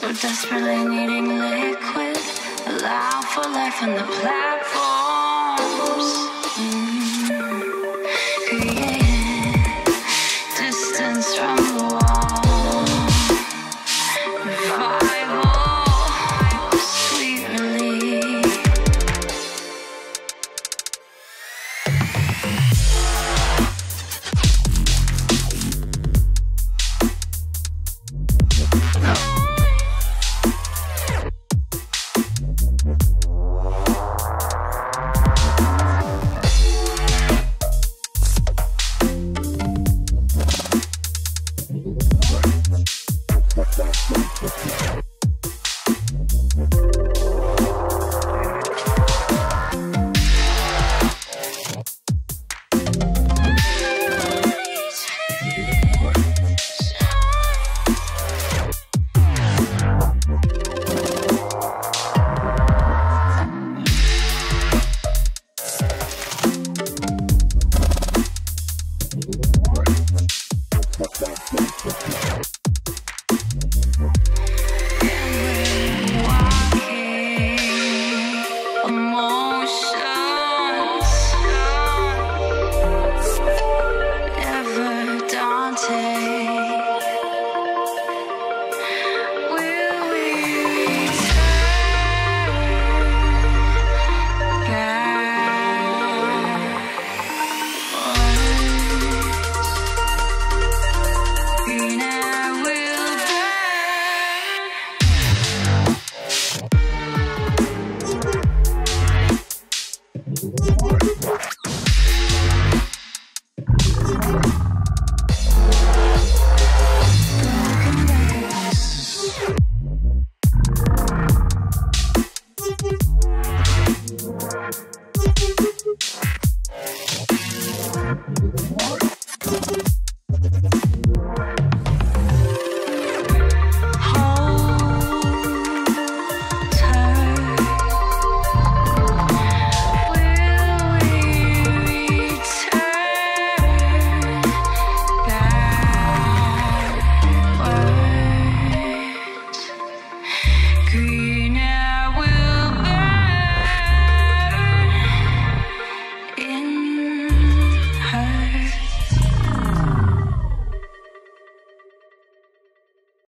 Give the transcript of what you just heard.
So desperately needing liquid, allow for life on the platforms. Mm. Creating distance from the wall. Thank you.